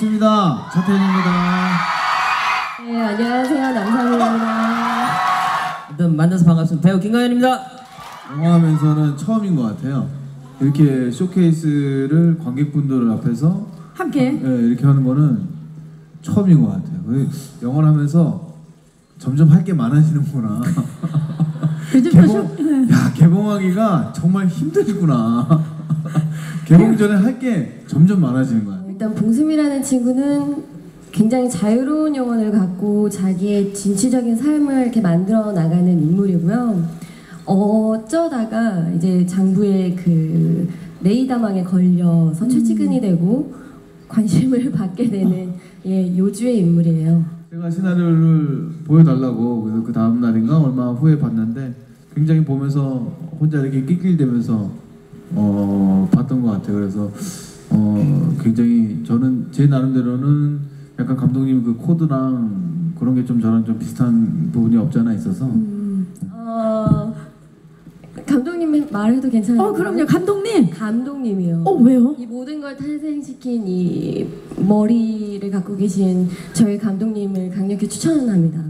반갑습니다. 전태현입니다. 네, 안녕하세요. 남상입니다. 일단 만나서 반갑습니다. 배우 김가연입니다. 영화하면서는 처음인 것 같아요. 이렇게 쇼케이스를 관객분들 앞에서 함께 네, 이렇게 하는 거는 처음인 것 같아요. 영화를 하면서 점점 할 게 많아지는구나. 개봉, 네. 야 개봉하기가 정말 힘들구나. 개봉 전에 할 게 점점 많아지는 거야. 일단 봉수미라는 친구는 굉장히 자유로운 영혼을 갖고 자기의 진취적인 삶을 이렇게 만들어 나가는 인물이고요. 어쩌다가 이제 장부의 그 레이다망에 걸려서 최치근이 되고 관심을 받게 되는 예, 요주의 인물이에요. 제가 시나리오를 보여달라고 그래서 그 다음 날인가 얼마 후에 봤는데 굉장히 보면서 혼자 이렇게 낄낄대면서 어 봤던 것 같아요. 그래서 어 굉장히 저는 제 나름대로는 약간 감독님 그 코드랑 그런 게 좀 저랑 좀 비슷한 부분이 없잖아 있어서 어, 감독님 말해도 괜찮아요? 어 그럼요 감독님 감독님이요. 어 왜요? 이 모든 걸 탄생시킨 이 머리를 갖고 계신 저희 감독님을 강력히 추천합니다.